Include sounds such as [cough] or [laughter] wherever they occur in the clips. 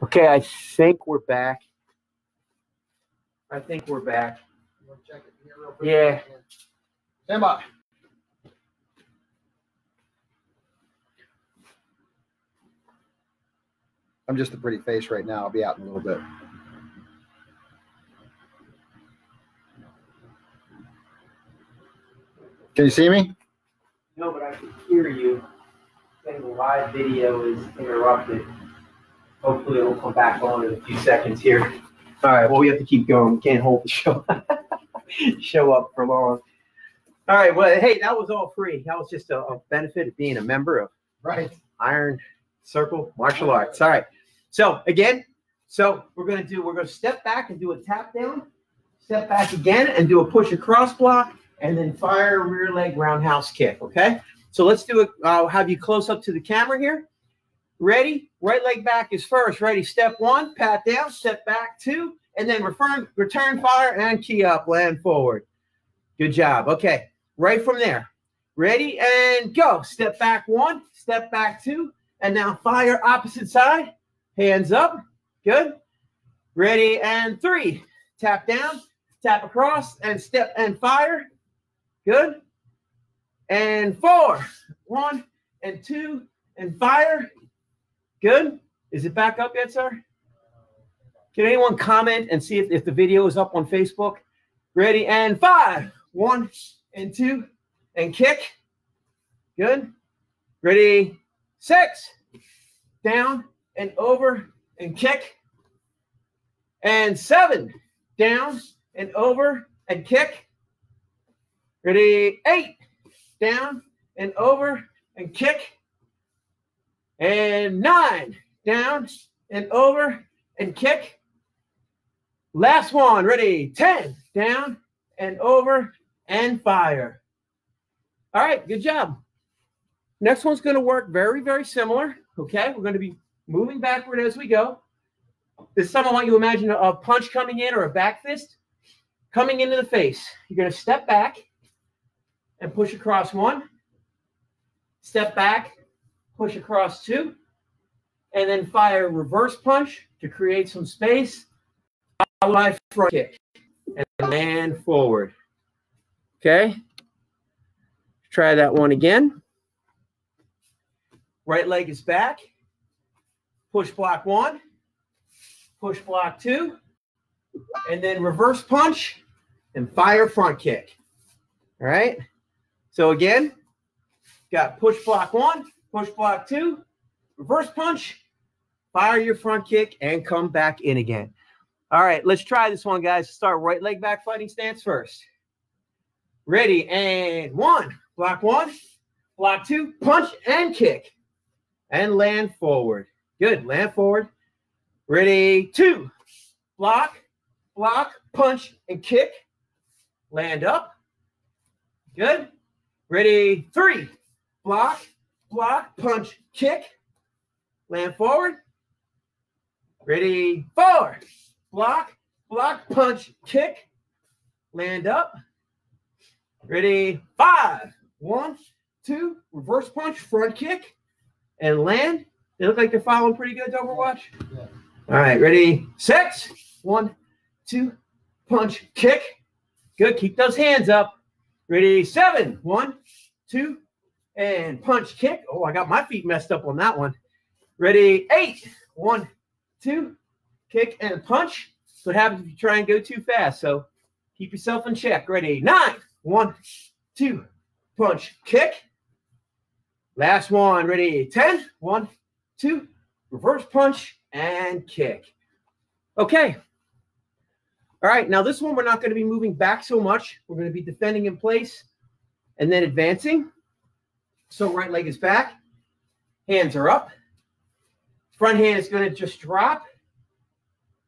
Okay, I think we're back. I think we're back. You wanna check it here real quick? Yeah. Stand by. I'm just a pretty face right now. I'll be out in a little bit. Can you see me? No, but I can hear you. And the live video is interrupted. Hopefully it'll come back on in a few seconds here. All right, well, we have to keep going. We can't hold the show [laughs] show up for long. All right, well, hey, that was all free. That was just a, a benefit of being a member of Right. Iron Circle Martial Arts. All right. So again, so we're gonna do we're gonna step back and do a tap down, step back again and do a push across block, and then fire rear leg roundhouse kick. Okay. So let's do it. I'll uh, have you close up to the camera here. Ready? Right leg back is first. Ready? Step one, pat down, step back two, and then return, return fire and key up, land forward. Good job. Okay. Right from there. Ready and go. Step back one, step back two, and now fire opposite side. Hands up. Good. Ready and three. Tap down, tap across, and step and fire. Good. And four. One and two and fire. Good. Is it back up yet, sir? Can anyone comment and see if, if the video is up on Facebook? Ready and five. One and two and kick. Good. Ready. Six. Down and over and kick. And seven. Down and over and kick. Ready. Eight. Down and over and kick. And nine. Down and over and kick. Last one. Ready. 10. Down and over and fire. All right, good job. Next one's going to work very, very similar. Okay, we're going to be moving backward as we go. This time I want you to imagine a, punch coming in or a back fist coming into the face. You're going to step back and push across one, step back, push across two, and then fire reverse punch to create some space. My front kick and land forward. Okay. Try that one again. Right leg is back. Push block one, push block two, and then reverse punch and fire front kick. All right. So again, got push block one, push block two, reverse punch, fire your front kick, and come back in again. All right, let's try this one, guys. Start right leg back fighting stance first. Ready, and one. Block one, block two, punch and kick. And land forward. Good, land forward. Ready, two. Block, block, punch, and kick. Land up. Good. Ready, three. Block, block, punch, kick. Land forward. Ready, four block, block, punch, kick, land up. Ready, five, one, two, reverse punch, front kick, and land. They look like they're following pretty good to Overwatch. Yeah. All right, ready, six, one, two, punch, kick. Good, keep those hands up. Ready, seven, one, two, and punch, kick. Oh, I got my feet messed up on that one. Ready, eight, one, two, kick and punch. What happens if you try and go too fast. So keep yourself in check. Ready? nine, one, two, punch, kick. Last one. Ready? ten, one, two, reverse punch and kick. Okay. All right. Now, this one, we're not going to be moving back so much. We're going to be defending in place and then advancing. So, right leg is back, hands are up. Front hand is going to just drop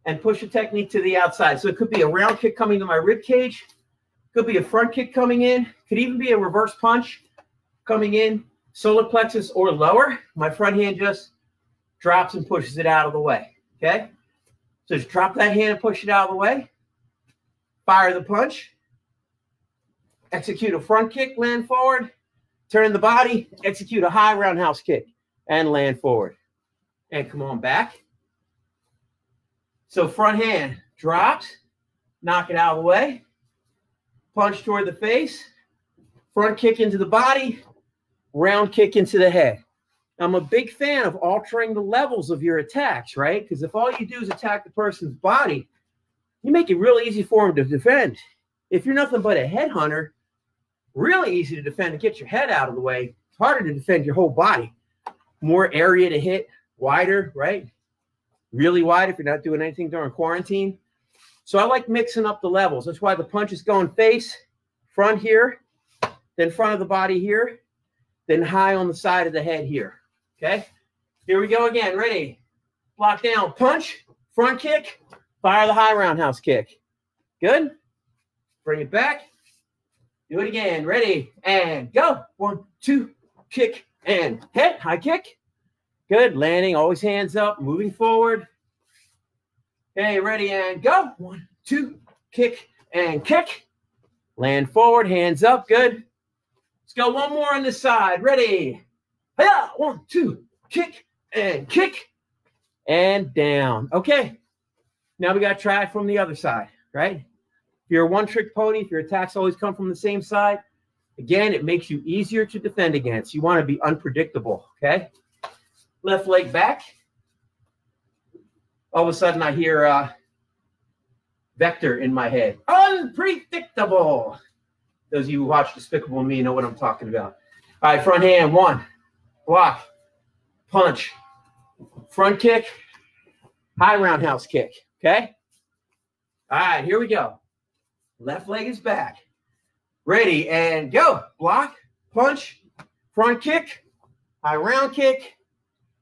and push the technique to the outside. So it could be a round kick coming to my rib cage, could be a front kick coming in, could even be a reverse punch coming in, solar plexus or lower. My front hand just drops and pushes it out of the way. Okay. So just drop that hand and push it out of the way. Fire the punch. Execute a front kick, land forward. Turn the body, execute a high roundhouse kick, and land forward. And come on back So front hand drops, knock it out of the way, punch toward the face, front kick into the body, round kick into the head. I'm a big fan of altering the levels of your attacks, right? Because if all you do is attack the person's body, you make it real easy for them to defend. If you're nothing but a headhunter, really easy to defend and get your head out of the way. It's harder to defend your whole body. More area to hit, wider, right? Really wide if you're not doing anything during quarantine. So I like mixing up the levels. That's why the punch is going face, front here, then front of the body here, then high on the side of the head here. Okay, here we go again. Ready? Block down, punch, front kick, fire the high roundhouse kick. Good. Bring it back. Do it again. Ready? And go. One, two, kick and hit. High kick. Good. Landing, always hands up, moving forward. Okay, ready and go. One, two, kick and kick. Land forward, hands up. Good. Let's go one more on this side. Ready? Yeah, one, two, kick and kick and down. Okay. Now we got to try it from the other side, right? You're a one trick pony, if your attacks always come from the same side, again, it makes you easier to defend against. You want to be unpredictable, okay? Left leg back. All of a sudden, I hear uh, Vector in my head. Unpredictable. Those of you who watch Despicable Me know what I'm talking about. All right, front hand, one, block, punch, front kick, high roundhouse kick. Okay. All right, here we go. Left leg is back. Ready and go. Block, punch, front kick, high round kick,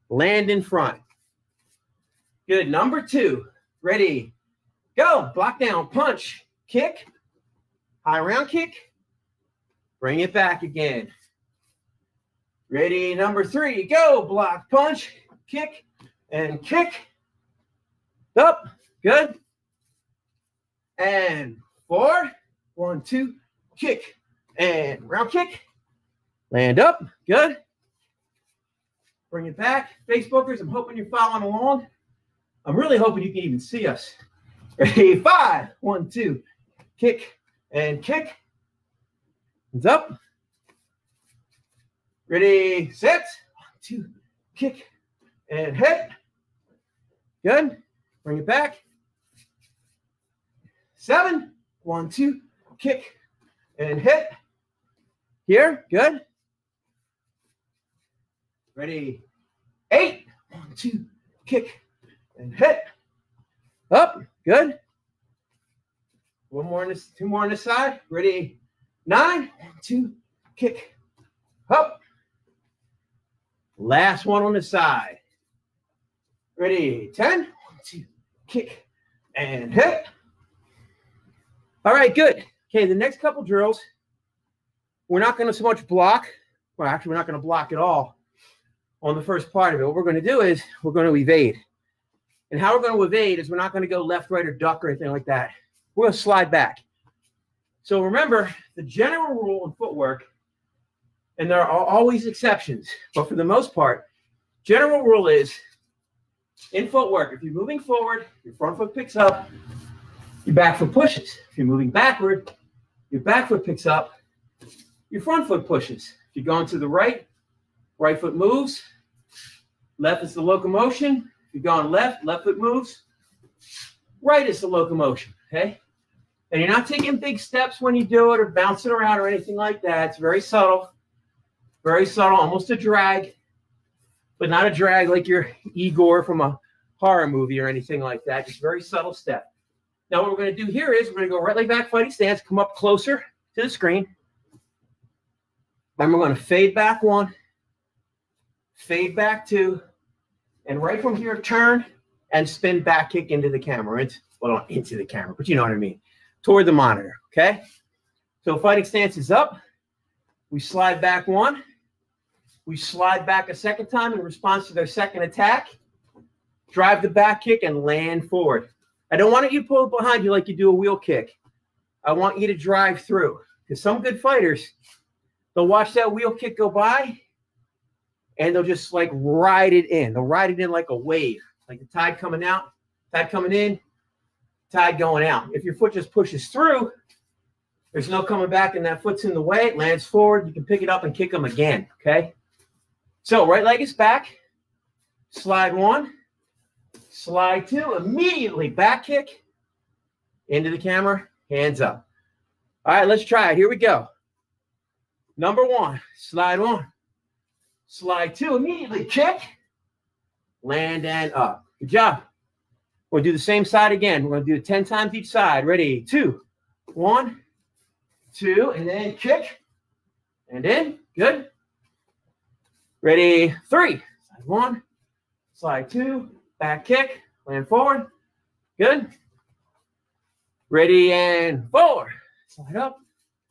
land in front. Good. Number two. Ready. Go. Block down, punch, kick, high round kick, bring it back again. Ready, number three, go. Block, punch, kick, and kick. Up, good. And four, one, two, kick, and round kick. Land up, good. Bring it back. Facebookers, I'm hoping you're following along. I'm really hoping you can even see us. [laughs] Ready, five, one, two, kick, and kick. Hands up. Ready, set. One, two, kick and hit. Good. Bring it back. Seven. One, two, kick and hit. Here. Good. Ready. Eight. One, two, kick and hit. Up. Good. One more on this, two more on this side. Ready. Nine. Two, kick. Up. Last one on the side. Ready? 10. One, two, kick and hit. All right, good. Okay, the next couple drills, we're not going to so much block. Well, actually, we're not going to block at all on the first part of it. What we're going to do is we're going to evade. And how we're going to evade is we're not going to go left, right, or duck or anything like that. We're going to slide back. So remember, the general rule in footwork and there are always exceptions, but for the most part, general rule is in footwork, if you're moving forward, your front foot picks up, your back foot pushes. If you're moving backward, your back foot picks up, your front foot pushes. If you're going to the right, right foot moves, left is the locomotion. If you're going left, left foot moves, right is the locomotion. Okay. And you're not taking big steps when you do it or bouncing around or anything like that. It's very subtle. Very subtle, almost a drag, but not a drag like your Igor from a horror movie or anything like that. Just very subtle step. Now, what we're going to do here is we're going to go right leg back fighting stance, come up closer to the screen. Then we're going to fade back one, fade back two, and right from here, turn and spin back kick into the camera. It's, well, not into the camera, but you know what I mean. Toward the monitor, okay? So fighting stance is up. We slide back one, we slide back a second time in response to their second attack. Drive the back kick and land forward. I don't want you to pull behind you like you do a wheel kick. I want you to drive through because some good fighters, they'll watch that wheel kick go by and they'll just like ride it in. They'll ride it in like a wave, like the tide coming out. Tide coming in, tide going out. If your foot just pushes through, there's no coming back and that foot's in the way. It lands forward. You can pick it up and kick them again. Okay. So right leg is back. Slide one. Slide two. Immediately back kick into the camera. Hands up. All right, let's try it. Here we go. Number one, slide one. Slide two, immediately kick, land and up. Good job. We'll do the same side again. We're going to do it 10 times each side. Ready? Two, one, two, and then kick, and in. Good. Ready? Three. Slide one, slide two, back kick, land forward. Good. Ready and forward. Slide up,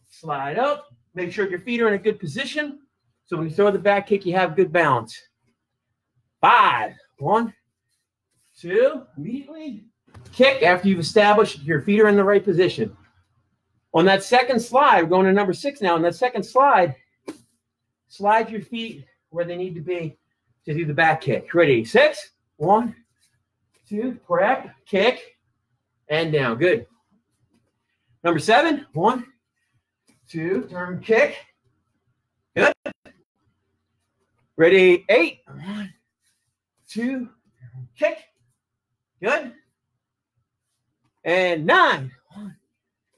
slide up. Make sure your feet are in a good position. So when you throw the back kick, you have good balance. Five, one, two, immediately kick after you've established your feet are in the right position. On that second slide, we're going to number six now. On that second slide, slide your feet where they need to be to do the back kick. Ready? Six. One, two, prep, kick, and down. Good. Number seven. One, two, turn, kick. Good. Ready? Eight. One, two, kick. Good. And nine. One,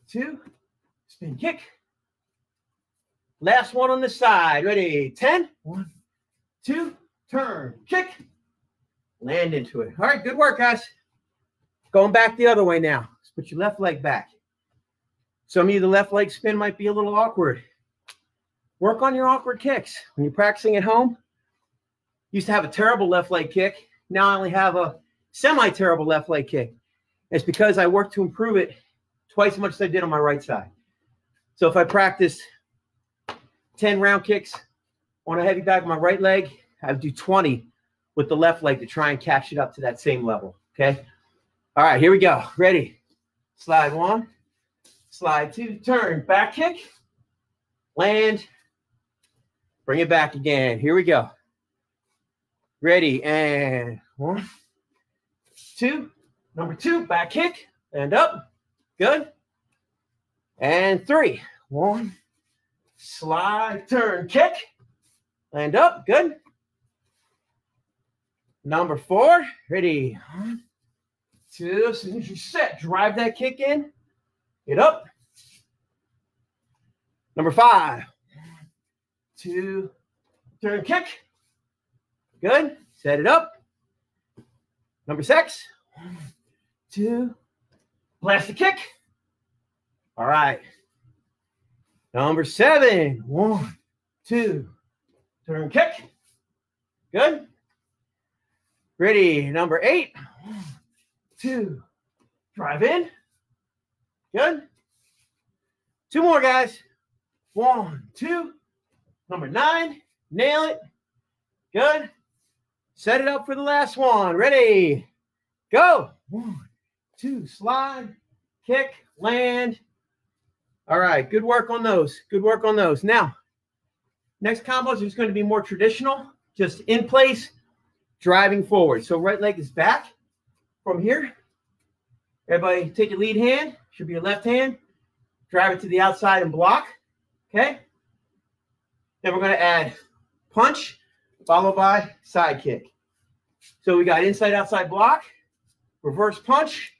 two, spin kick. Last one on the side. Ready? Ten. One, two, turn, kick. Land into it. All right, good work, guys. Going back the other way now. Let's put your left leg back. Some of you, the left leg spin might be a little awkward. Work on your awkward kicks. When you're practicing at home, used to have a terrible left leg kick. Now I only have a semi terrible left leg kick. It's because I worked to improve it twice as much as I did on my right side. So if I practice 10 round kicks on a heavy bag with my right leg, I would do 20 with the left leg to try and catch it up to that same level. Okay. All right, here we go. Ready? Slide one, slide two, turn, back kick, land, bring it back again. Here we go. Ready, and one, two, number two, back kick, and up. Good. And three. One, slide, turn, kick, land up. Good. Number four. Ready. One, two. As soon as you set, drive that kick in. Get up. Number five. Two, turn, kick. Good. Set it up. Number six. One, two, blast the kick. All right. Number seven. One, two, turn kick. Good. Ready. Number eight. One, two, drive in. Good. Two more, guys. One, two. Number nine. Nail it. Good. Set it up for the last one. Ready. Go. One, two, slide, kick, land. All right. Good work on those. Good work on those. Now, next combos is going to be more traditional, just in place, driving forward. So right leg is back from here. Everybody take your lead hand, should be your left hand. Drive it to the outside and block. Okay. Then we're going to add punch, followed by side kick. So we got inside outside block, reverse punch,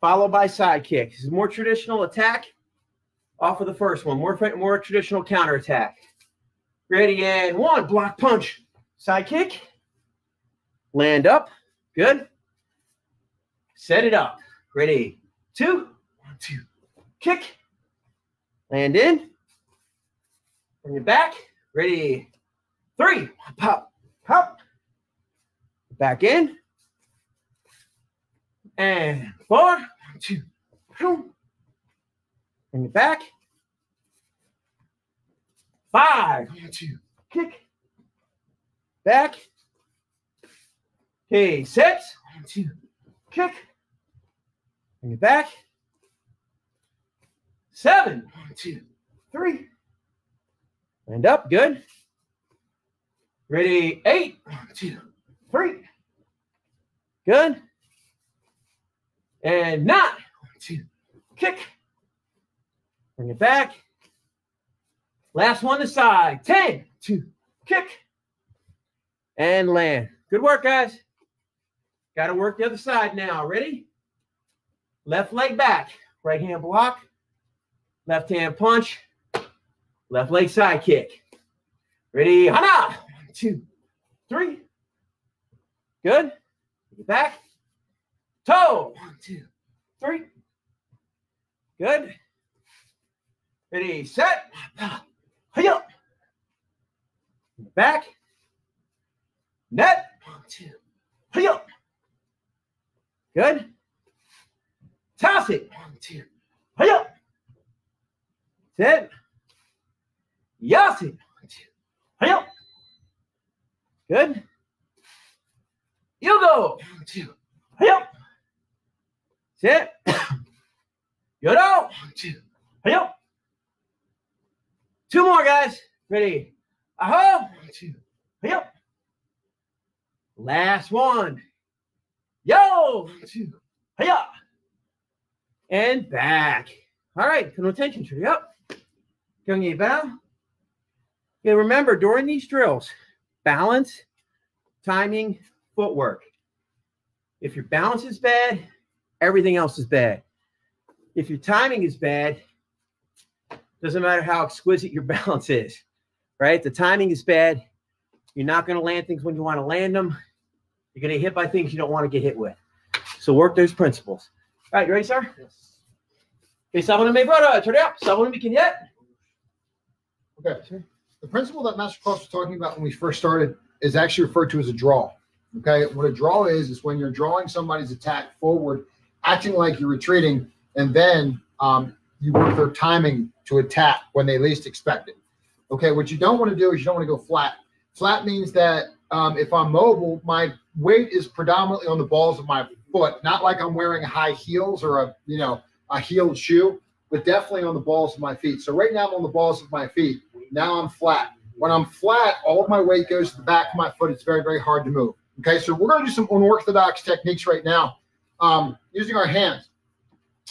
followed by side kick. This is more traditional attack off of the first one, more, more traditional counter attack. Ready and one, block punch, side kick, land up, good. Set it up. Ready, two, one, two, kick, land in, bring it back. Ready, three, pop, pop, back in, and four, one, two, bring it back. Five, one, two, kick, back. Okay, six, one, two, kick, bring it back. Seven, one, two, three, and up, good. Ready, eight, one, two, three. Good. And nine, one, two, kick. Bring it back. Last one to side. 10, two, kick. And land. Good work, guys. Got to work the other side now. Ready? Left leg back. Right hand block. Left hand punch. Left leg side kick. Ready? Hana. One, two, three. Good. Back. Toe. One, two, three. Good. Ready, set. Hiya. Back. Net. One, two. Good. Toss it. One, two. Hiya. Set. Yas it. One, two. Hiya. Good. You go. One, two. Hiya. Sit. Good out. One, two. Hiya. Two more, guys. Ready? Aha. One, two. Hiya. Last one. Yo. Two. Hiya. And back. All right. Come attention tree up. Gungi bow. Yeah, remember during these drills, balance, timing, footwork. If your balance is bad, everything else is bad. If your timing is bad, doesn't matter how exquisite your [laughs] balance is, right? The timing is bad. You're not going to land things when you want to land them. You're going to get hit by things you don't want to get hit with. So work those principles. All right, you ready, sir? Yes. Okay, someone may brother, turn it up. Someone we can yet. Okay. The principle that Master Cross was talking about when we first started is actually referred to as a draw. Okay. What a draw is, is when you're drawing somebody's attack forward, acting like you're retreating, and then um, you work their timing to attack when they least expect it. Okay. What you don't want to do is you don't want to go flat. Flat means that um, if I'm mobile, my weight is predominantly on the balls of my foot, not like I'm wearing high heels or a, you know, a heeled shoe, but definitely on the balls of my feet. So right now I'm on the balls of my feet. Now I'm flat. When I'm flat, all of my weight goes to the back of my foot. It's very, very hard to move. Okay, so we're going to do some unorthodox techniques right now um, using our hands.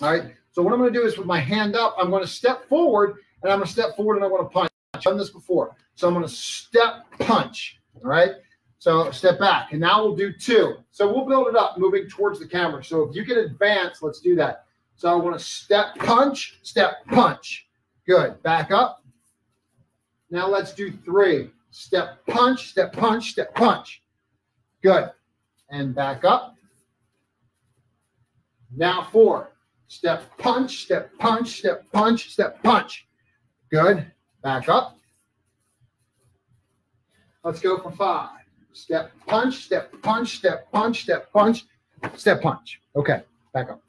All right, so what I'm going to do is with my hand up, I'm going to step forward and I'm going to step forward and I want to punch. I've done this before. So I'm going to step punch. All right, so step back. And now we'll do two. So we'll build it up moving towards the camera. So if you can advance, let's do that. So I want to step punch, step punch. Good. Back up. Now let's do three. Step punch, step punch, step punch. Good. And back up. Now four. Step punch, step punch, step punch, step punch. Good. Back up. Let's go for five. Step punch, step punch, step punch, step punch, step punch. Okay. Back up.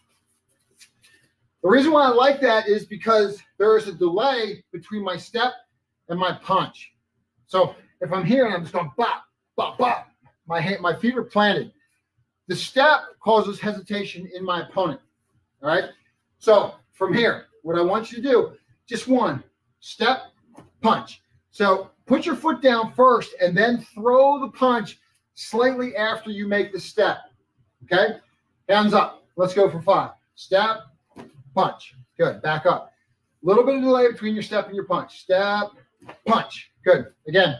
The reason why I like that is because there is a delay between my step and my punch. So if I'm here and I'm just going bop, bop, bop, my hand, my feet are planted. The step causes hesitation in my opponent. All right. So from here, what I want you to do, just one step, punch. So put your foot down first and then throw the punch slightly after you make the step. Okay. Hands up. Let's go for five. Step, punch. Good. Back up. A little bit of delay between your step and your punch. Step, punch. Good. Again,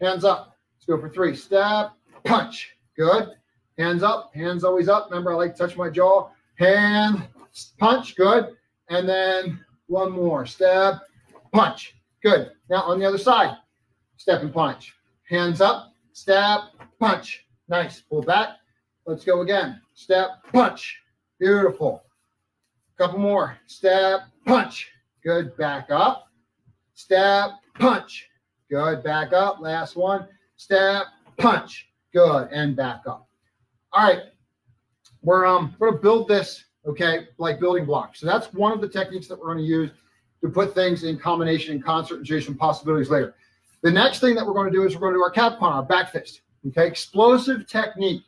hands up. Let's go for three. Step, punch. Good. Hands up. Hands always up. Remember, I like to touch my jaw. Hand, punch. Good. And then one more. Step, punch. Good. Now on the other side, step and punch. Hands up. Step, punch. Nice. Pull back. Let's go again. Step, punch. Beautiful. Couple more. Step, punch. Good. Back up. Step, punch. Good. Back up. Last one. Step, punch. Good. And back up. All right. We're um going to build this, okay, like building blocks. So that's one of the techniques that we're going to use to put things in combination and concert and some possibilities later. The next thing that we're going to do is we're going to do our cap con, our back fist. Okay, explosive technique.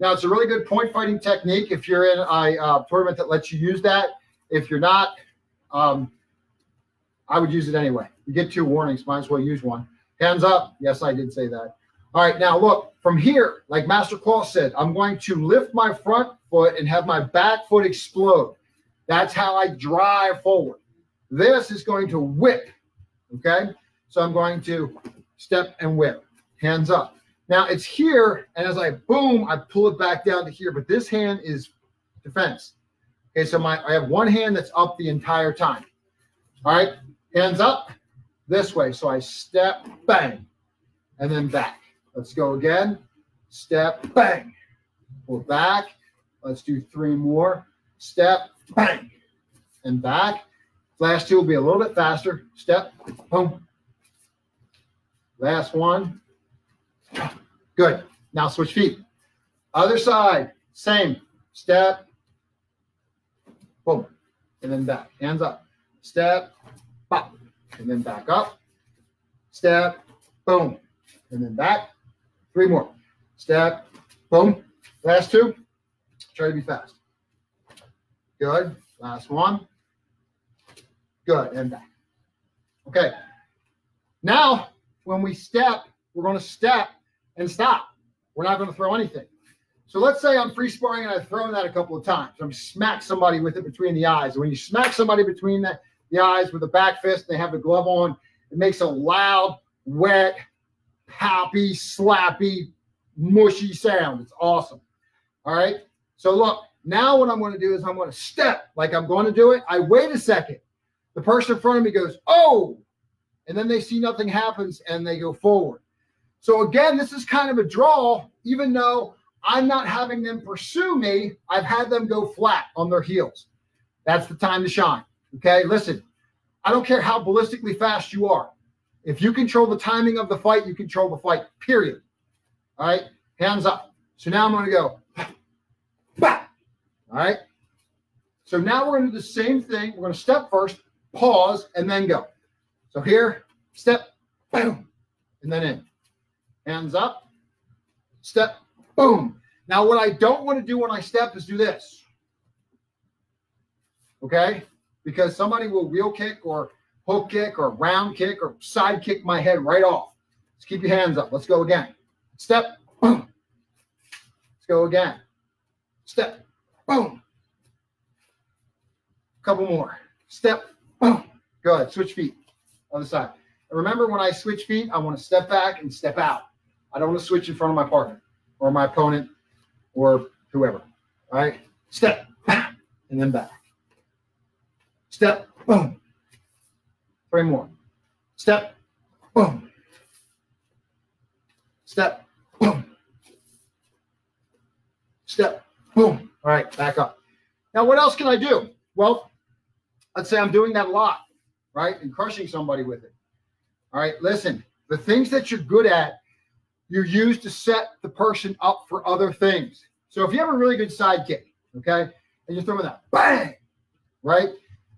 Now it's a really good point fighting technique if you're in a uh, tournament that lets you use that. If you're not, um, I would use it anyway. You get two warnings, might as well use one. Hands up. Yes, I did say that. All right, now look, from here, like Master Claw said, I'm going to lift my front foot and have my back foot explode. That's how I drive forward. This is going to whip, okay? So I'm going to step and whip, hands up. Now it's here, and as I boom, I pull it back down to here, but this hand is defense. Okay, so my I have one hand that's up the entire time. All right, hands up this way. So I step, bang, and then back. Let's go again. Step, bang. Pull back. Let's do three more. Step, bang, and back. Last two will be a little bit faster. Step, boom. Last one. Good. Now switch feet. Other side, same. Step, boom, and then back. Hands up. Step, pop, and then back up. Step, boom, and then back. Three more. Step, boom. Last two. Try to be fast. Good. Last one. Good. And back. Okay. Now, when we step, we're going to step and stop. We're not going to throw anything. So let's say I'm free sparring and I've thrown that a couple of times. I'm smack somebody with it between the eyes. when you smack somebody between the, the eyes with a back fist, and they have the glove on, it makes a loud, wet, happy, slappy, mushy sound. It's awesome. All right. So look, now what I'm going to do is I'm going to step like I'm going to do it. I wait a second. The person in front of me goes, oh, and then they see nothing happens and they go forward. So again, this is kind of a draw, even though I'm not having them pursue me. I've had them go flat on their heels. That's the time to shine. Okay, listen, I don't care how ballistically fast you are. If you control the timing of the fight, you control the fight, period. All right, hands up. So now I'm going to go. Bah! All right. So now we're going to do the same thing. We're going to step first, pause, and then go. So here, step, boom, and then in. Hands up, step, boom. Now, what I don't want to do when I step is do this. Okay? Because somebody will wheel kick or hook kick or round kick or side kick my head right off. Let's keep your hands up. Let's go again. Step, boom. Let's go again. Step, boom. Couple more. Step, boom. Good. Switch feet. Other side. Remember, when I switch feet, I want to step back and step out. I don't want to switch in front of my partner or my opponent or whoever. All right. Step, [clears throat] and then back. Step, boom. Three more. Step, boom. Step, boom. Step, boom. All right, back up. Now, what else can I do? Well, let's say I'm doing that a lot, right? And crushing somebody with it. All right, listen, the things that you're good at, you use to set the person up for other things. So if you have a really good sidekick, okay, and you're throwing that bang, right?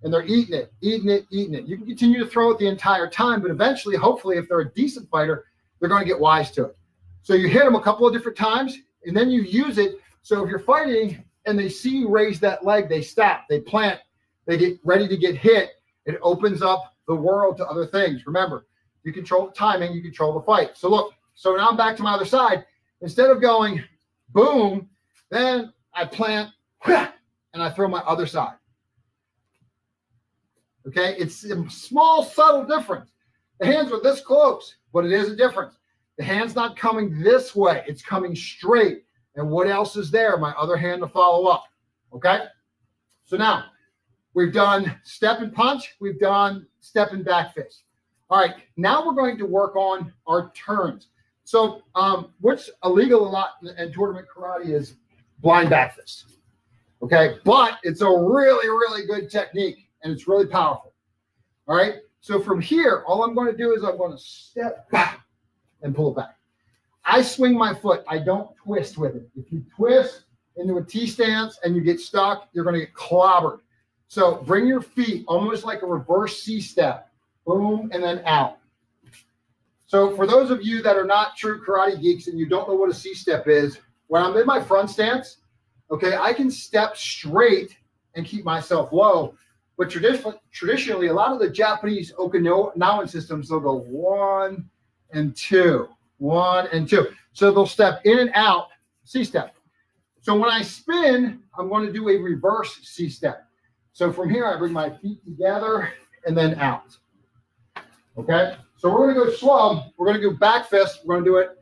and they're eating it, eating it, eating it. You can continue to throw it the entire time, but eventually, hopefully, if they're a decent fighter, they're going to get wise to it. So you hit them a couple of different times, and then you use it. So if you're fighting and they see you raise that leg, they stop, they plant, they get ready to get hit. It opens up the world to other things. Remember, you control timing, you control the fight. So look, so now I'm back to my other side. Instead of going boom, then I plant and I throw my other side. Okay, it's a small, subtle difference. The hands are this close, but it is a difference. The hand's not coming this way, it's coming straight. And what else is there? My other hand to follow up. Okay, so now we've done step and punch, we've done step and back fist. All right, now we're going to work on our turns. So, um, what's illegal a lot in tournament karate is blind back fist. Okay, but it's a really, really good technique and it's really powerful. All right. So from here, all I'm going to do is I'm going to step back and pull it back. I swing my foot. I don't twist with it. If you twist into a T stance and you get stuck, you're going to get clobbered. So bring your feet almost like a reverse C step. Boom, and then out. So for those of you that are not true karate geeks and you don't know what a C step is, when I'm in my front stance, okay, I can step straight and keep myself low. But traditionally, traditionally, a lot of the Japanese Okinawan systems, they'll go one and two, one and two. So they'll step in and out, C step. So when I spin, I'm going to do a reverse C step. So from here, I bring my feet together and then out. Okay, so we're going to go slow. We're going to do back fist. We're going to do it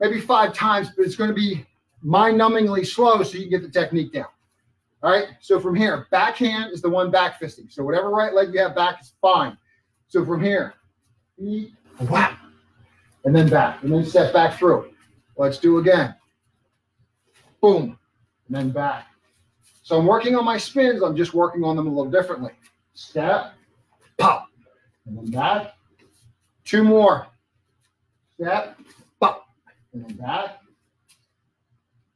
maybe five times, but it's going to be mind-numbingly slow so you can get the technique down. All right, so from here, backhand is the one back fisting. So whatever right leg you have back is fine. So from here, feet, whap, and then back, and then step back through. Let's do again. Boom, and then back. So I'm working on my spins. I'm just working on them a little differently. Step, pop, and then back. Two more. Step, pop, and then back.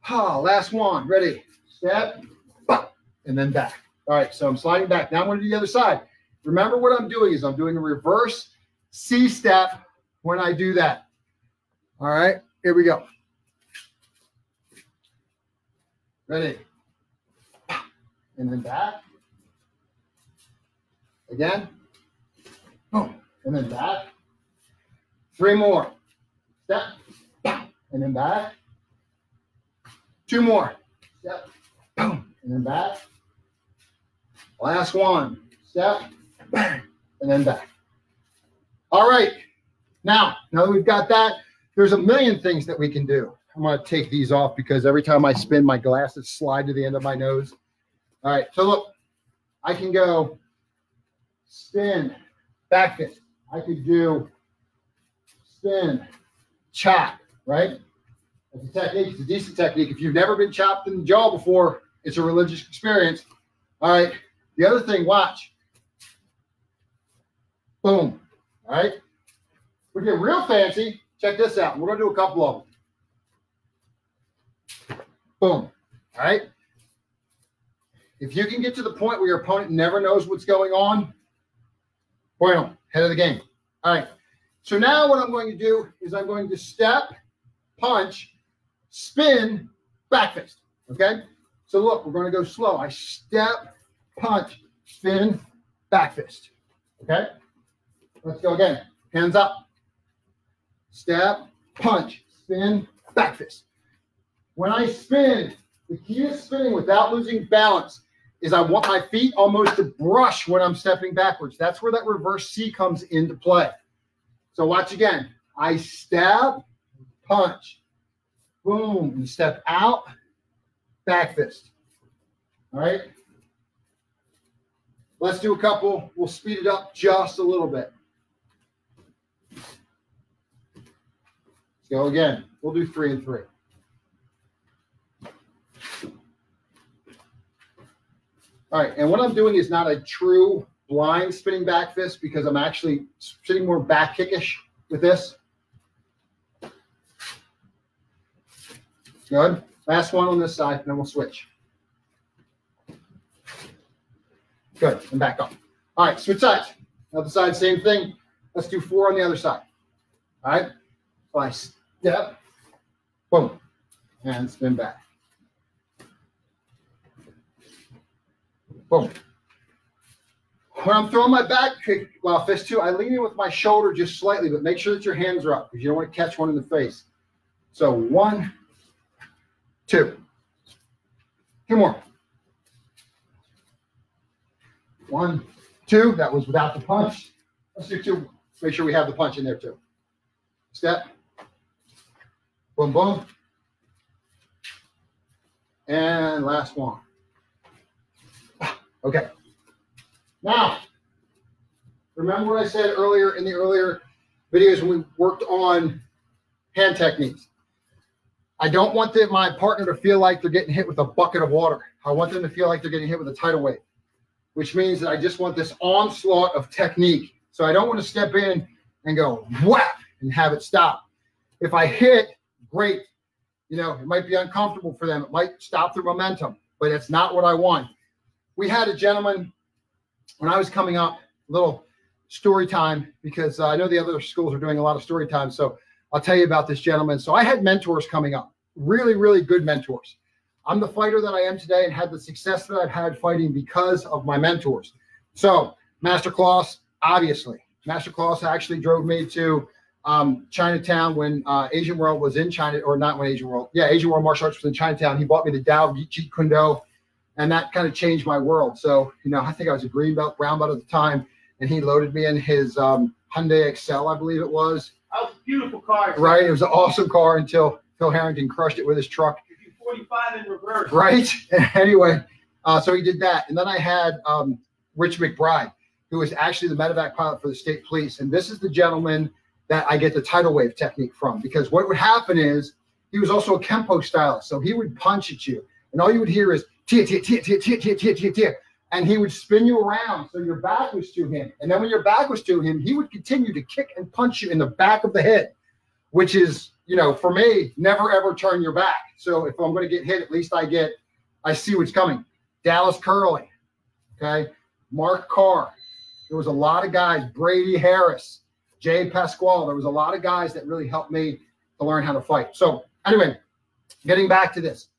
Ah, last one. Ready? Step, pop, and then back. All right, so I'm sliding back. Now I'm going to do the other side. Remember what I'm doing is I'm doing a reverse C step when I do that. All right, here we go. Ready? And then back. Again. Boom. And then back. Three more. Step. And then back. Two more. Step. Boom. And then back. Last one. Step. Bang. And then back. All right. Now, now that we've got that, there's a million things that we can do. I'm going to take these off because every time I spin, my glasses slide to the end of my nose. All right. So look, I can go spin, back fist. I could do spin, chop, right? It's a technique. It's a decent technique. If you've never been chopped in the jaw before, it's a religious experience. All right. The other thing, watch. Boom. All right. We get real fancy. Check this out. We're going to do a couple of them. Boom. All right. If you can get to the point where your opponent never knows what's going on, bueno, head of the game. All right. So now what I'm going to do is I'm going to step, punch, spin, back fist. Okay. So look, we're going to go slow. I step, punch, spin, back fist. Okay. Let's go again. Hands up. Step, punch, spin, back fist. When I spin, the key is spinning without losing balance is I want my feet almost to brush when I'm stepping backwards. That's where that reverse C comes into play. So watch again. I step, punch, boom, and step out, back fist. All right. Let's do a couple. We'll speed it up just a little bit. Let's go again. We'll do three and three. All right, and what I'm doing is not a true blind spinning back fist because I'm actually sitting more back kickish with this. Good. Last one on this side, and then we'll switch. Good, and back up. All right, switch sides. Other side, same thing. Let's do four on the other side. All right, so I step, boom, and spin back. Boom. When I'm throwing my back kick, well, fist two, I lean in with my shoulder just slightly, but make sure that your hands are up because you don't want to catch one in the face. So one, two, two more. One, two. That was without the punch. Let's do two. Make sure we have the punch in there too. Step. Boom, boom. And last one. Okay. Now, remember what I said earlier in the earlier videos when we worked on hand techniques. I don't want the, my partner to feel like they're getting hit with a bucket of water. I want them to feel like they're getting hit with a tidal wave, which means that I just want this onslaught of technique. So I don't want to step in and go whap and have it stop. If I hit, great. You know, it might be uncomfortable for them. It might stop the momentum, but it's not what I want we had a gentleman when I was coming up, a little story time because I know the other schools are doing a lot of story time. So I'll tell you about this gentleman. So I had mentors coming up, really, really good mentors. I'm the fighter that I am today and had the success that I've had fighting because of my mentors. So Master Kloss, obviously, Master Kloss actually drove me to um, Chinatown when uh, Asian World was in China, or not when Asian World, yeah, Asian World Martial Arts was in Chinatown. He bought me the Dao Jeet Kune Do, and that kind of changed my world. So, you know, I think I was a green belt, brown belt at the time, and he loaded me in his um, Hyundai Excel, I believe it was. That was a beautiful car. Right, it was an awesome car until Phil Harrington crushed it with his truck. 45 in reverse. Right. [laughs] anyway, uh, so he did that, and then I had um, Rich McBride, who was actually the medevac pilot for the state police, and this is the gentleman that I get the tidal wave technique from. Because what would happen is he was also a Kempo stylist. So he would punch at you, and all you would hear is And he would spin you around so your back was to him. And then when your back was to him, he would continue to kick and punch you in the back of the head, which is, you know, for me, never ever turn your back. So if I'm going to get hit, at least I get, I see what's coming. Dallas Curley, okay, Mark Carr. There was a lot of guys, Brady Harris, Jay Pasquale. There was a lot of guys that really helped me to learn how to fight. So anyway, getting back to this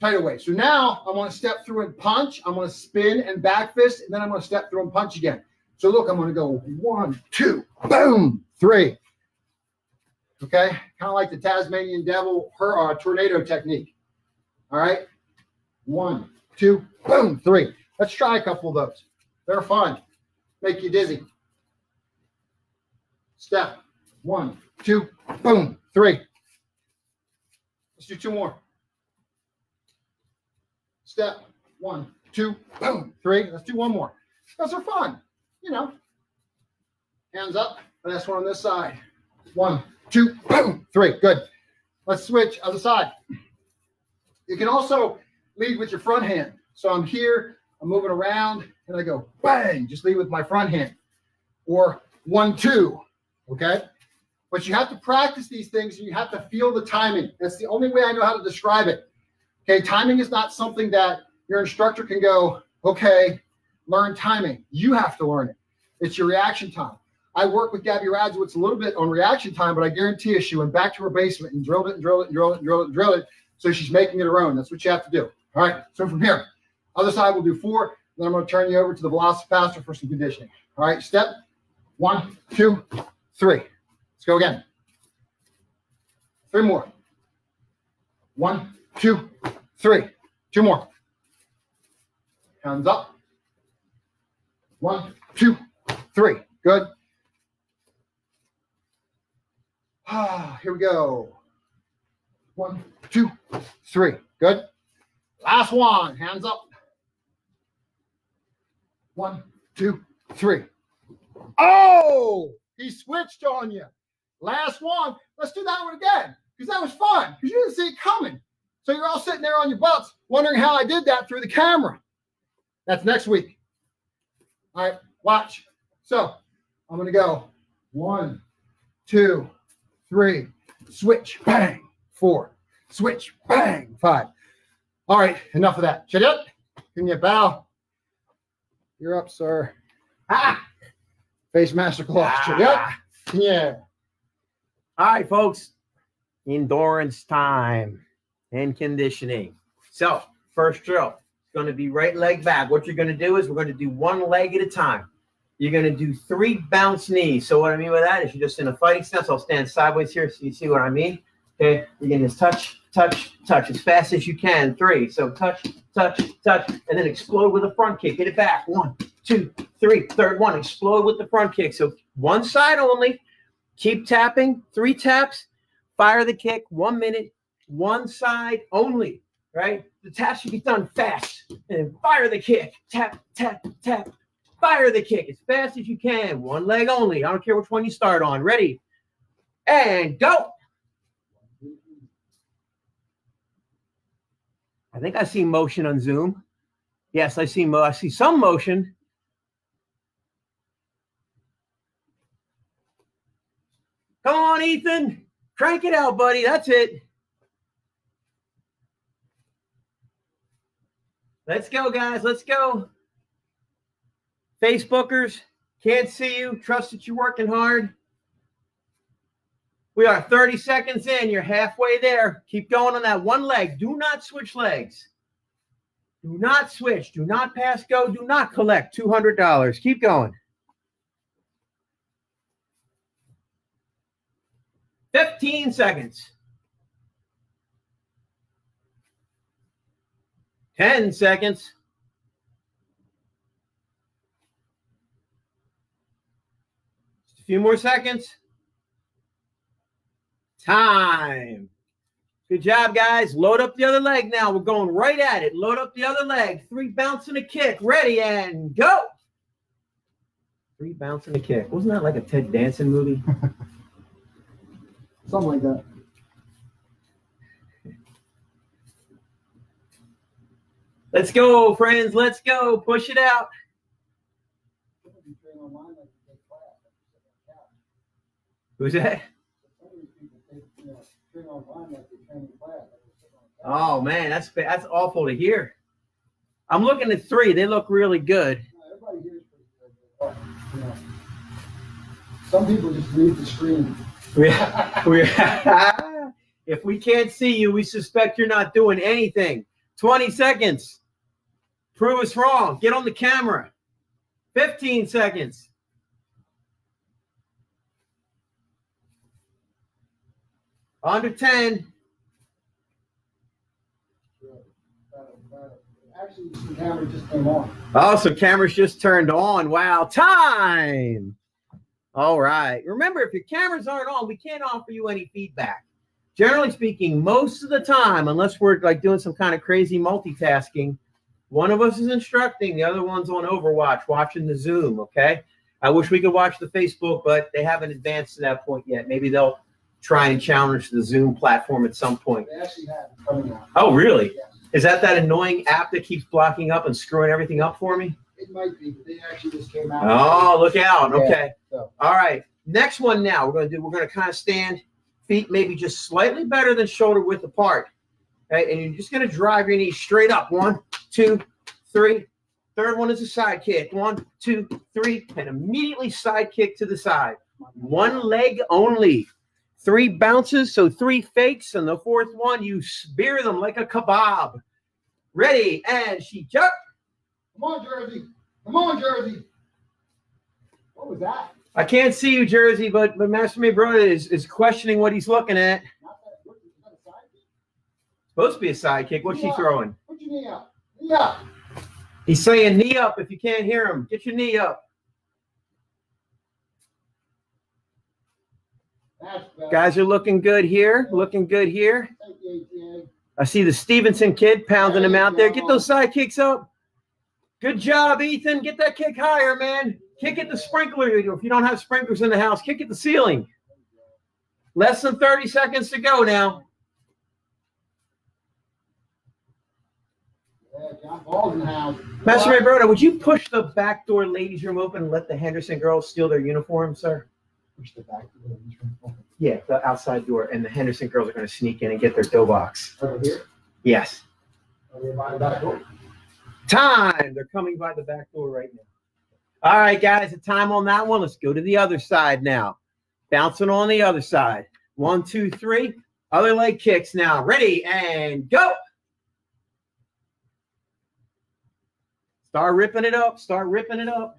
tidal wave. So now I'm going to step through and punch. I'm going to spin and back fist, and then I'm going to step through and punch again. So look, I'm going to go one, two, boom, three. Okay, kind of like the Tasmanian devil, her uh, tornado technique. All right, one, two, boom, three. Let's try a couple of those. They're fun, make you dizzy. Step one, two, boom, three. Let's do two more. Step one, two, boom, three. Let's do one more. Those are fun, you know. Hands up. Last one on this side. One, two, boom, three. Good. Let's switch other side. You can also lead with your front hand. So I'm here, I'm moving around, and I go bang, just lead with my front hand. Or one, two, Okay. But you have to practice these things and you have to feel the timing. That's the only way I know how to describe it. Okay. Timing is not something that your instructor can go, okay, learn timing. You have to learn it. It's your reaction time. I work with Gabby Radzowitz a little bit on reaction time, but I guarantee you she went back to her basement and drilled it and drilled it and drilled it and drilled it and drilled it. So she's making it her own. That's what you have to do. All right. So from here, other side we'll do four. Then I'm going to turn you over to the VelociPastor for some conditioning. All right. Step one, two, three. Let's go again. Three more. One, two, three. Two more. Hands up. One, two, three. Good. Ah, here we go. One, two, three. Good. Last one. Hands up. One, two, three. Oh! He switched on you. Last one. Let's do that one again because that was fun because you didn't see it coming. So you're all sitting there on your butts wondering how I did that through the camera. That's next week. All right, watch. So I'm going to go one, two, three, switch, bang, four, switch, bang, five. All right, enough of that. Shut up. Give me a bow. You're up, sir. Ah! Face master class. Ah. Yep. Yeah. All right, folks. Endurance time and conditioning. So, first drill. It's going to be right leg back. What you're going to do is we're going to do one leg at a time. You're going to do three bounce knees. So, what I mean by that is you're just in a fighting stance. I'll stand sideways here so you see what I mean. Okay. You're going to touch, touch, touch as fast as you can. Three. So, touch, touch, touch, and then explode with a front kick. Get it back. One, two, three. Third one, explode with the front kick. So one side only. Keep tapping. Three taps. Fire the kick. One minute. One side only. Right? The tap should be done fast. And fire the kick. Tap, tap, tap. Fire the kick as fast as you can. One leg only. I don't care which one you start on. Ready? And go. I think I see motion on Zoom. Yes, I see. Mo- I see some motion. Come on, Ethan. Crank it out, buddy. That's it. Let's go, guys. Let's go. Facebookers, can't see you. Trust that you're working hard. We are 30 seconds in. You're halfway there. Keep going on that one leg. Do not switch legs. Do not switch. Do not pass go. Do not collect $200. Keep going. 15 seconds. 10 seconds. Just a few more seconds. Time. Good job, guys. Load up the other leg now. We're going right at it. Load up the other leg. Three bounce and a kick. Ready and go. Three bounce and a kick. Wasn't that like a Ted Danson movie? [laughs] Something like that. Let's go, friends. Let's go. Push it out. Who's that? Oh man, that's that's awful to hear. I'm looking at three. They look really good. Some people just leave the screen. [laughs] [laughs] If we can't see you, we suspect you're not doing anything. 20 seconds. Prove us wrong. Get on the camera. 15 seconds. Under 10. Actually, the camera just came on. Oh, so cameras just turned on. Wow. Time. All right. Remember, if your cameras aren't on, we can't offer you any feedback. Generally speaking, most of the time, unless we're like doing some kind of crazy multitasking, one of us is instructing, the other one's on Overwatch, watching the Zoom. Okay. I wish we could watch the Facebook, but they haven't advanced to that point yet. Maybe they'll try and challenge the Zoom platform at some point. They actually have coming out. Oh, really? Yes. Is that that annoying app that keeps blocking up and screwing everything up for me? It might be, but they actually just came out. Oh, look out. Yeah. Okay. So- All right. Next one now. We're going to do, we're going to kind of stand feet maybe just slightly better than shoulder width apart. Okay. And you're just going to drive your knees straight up. One, two, three. Third one is a side kick. One, two, three. And immediately side kick to the side. One leg only. Three bounces, so three fakes, and the fourth one, you spear them like a kebab. Ready, and she jump. Come on, Jersey. Come on, Jersey. What was that? I can't see you, Jersey, but but Master May Brother is, is questioning what he's looking at. Not that. What, is that a side kick? Supposed to be a side kick. What's she Yeah. throwing? Put your knee up. Knee up. He's saying knee up if you can't hear him. Get your knee up. Guys are looking good here. Looking good here. You, I see the Stevenson kid pounding him out there. Get those side kicks up. Good job, Ethan. Get that kick higher, man. Kick at the sprinkler. If you don't have sprinklers in the house, kick at the ceiling. Less than 30 seconds to go now. Yeah, John Paul's in the house. Master Ray Broda, would you push the back door ladies' room open and let the Henderson girls steal their uniform, sir? Push the back to the room. Yeah, the outside door, and the Henderson girls are going to sneak in and get their dobok. Over here. Yes. Are they by the back door? Time. They're coming by the back door right now. All right, guys, the time on that one. Let's go to the other side now. Bouncing on the other side. One, two, three. Other leg kicks now. Ready and go. Start ripping it up. Start ripping it up.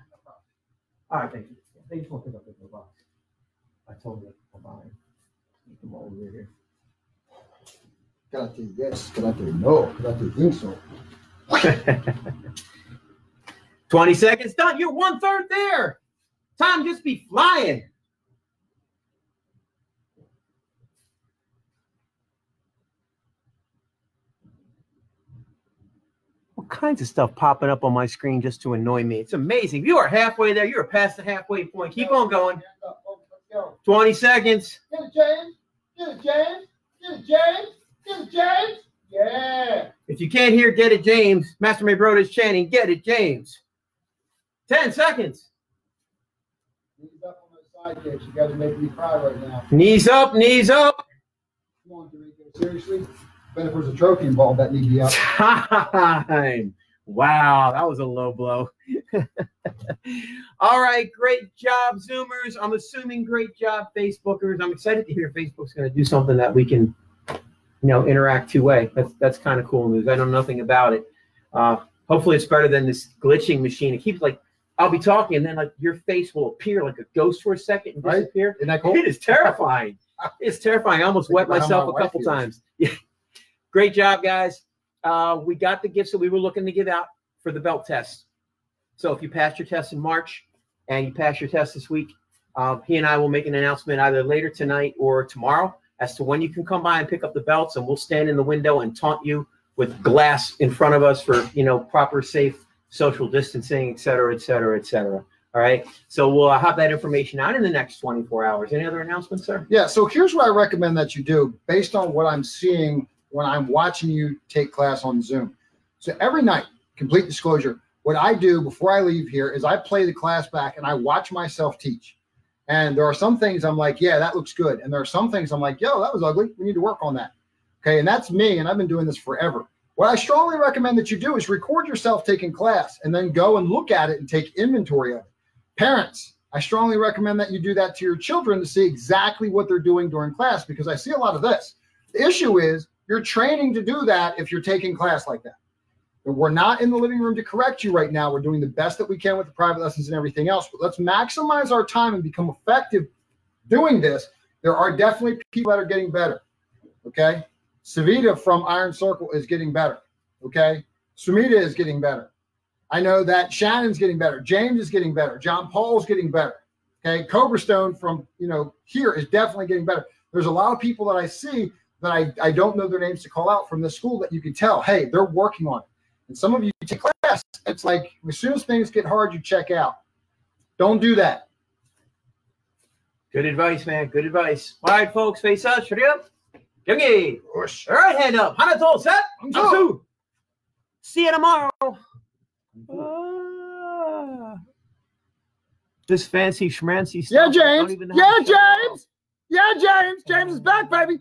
All right, thank you. They just want to pick up the box. I told you I'm buying. All over here. Quédate yes, quédate no, quédate think so. 20 seconds done. You're one third there. Time just be flying. All kinds of stuff popping up on my screen just to annoy me. It's amazing. You are halfway there. You're past the halfway point. Keep on going. Hands up, folks. Let's go. 20 seconds. Get it, James. Get it, James. Get it, James. Get it, James. Yeah. If you can't hear Get It James, Master May is chanting Get It James. 10 seconds. Knees up on those side kicks. You guys are making me cry right now. Knees up, knees up. Come on, Dorico. Seriously? Bet if there's a trophy involved, that need be up. time. Wow, that was a low blow. [laughs] All right, great job, Zoomers. I'm assuming great job, Facebookers. I'm excited to hear Facebook's going to do something that we can, you know, interact two way. That's that's kind of cool news. I know nothing about it. Uh, hopefully, it's better than this glitching machine. It keeps like I'll be talking, and then like your face will appear like a ghost for a second and Right. disappear. Isn't that cool? It is terrifying. [laughs] it's terrifying. I almost wet myself my a couple feels. times. [laughs] Yeah. Great job, guys. Uh, we got the gifts that we were looking to give out for the belt test. So if you pass your test in March and you pass your test this week, uh, he and I will make an announcement either later tonight or tomorrow as to when you can come by and pick up the belts, and we'll stand in the window and taunt you with glass in front of us for you know proper, safe social distancing, et cetera, et cetera, et cetera. All right. So we'll have that information out in the next 24 hours. Any other announcements, sir? Yeah, so here's what I recommend that you do based on what I'm seeing when I'm watching you take class on Zoom. So every night, complete disclosure, what I do before I leave here is I play the class back and I watch myself teach. And there are some things I'm like, yeah, that looks good. And there are some things I'm like, yo, that was ugly. We need to work on that. Okay. And that's me. And I've been doing this forever. What I strongly recommend that you do is record yourself taking class and then go and look at it and take inventory of it. Parents, I strongly recommend that you do that to your children to see exactly what they're doing during class because I see a lot of this. The issue is you're training to do that if you're taking class like that. And we're not in the living room to correct you right now. We're doing the best that we can with the private lessons and everything else. But let's maximize our time and become effective doing this. There are definitely people that are getting better. Okay. Savita from Iron Circle is getting better. Okay. Sumita is getting better. I know that Shannon's getting better. James is getting better. John Paul's getting better. Okay. Cobra Stone from, you know, here is definitely getting better. There's a lot of people that I see that I, I don't know their names to call out from this school that you can tell, hey, they're working on it. And some of you take class, it's like as soon as things get hard, you check out. Don't do that. Good advice, man. Good advice. All right, folks, face up. Straight up. Yogi. All right, hand up. Hanato, set. Hamsu. See you tomorrow. Ah. This fancy schmancy Yeah, stuff. I don't James. Yeah, how to show it off. James. Yeah, James. James is back, baby.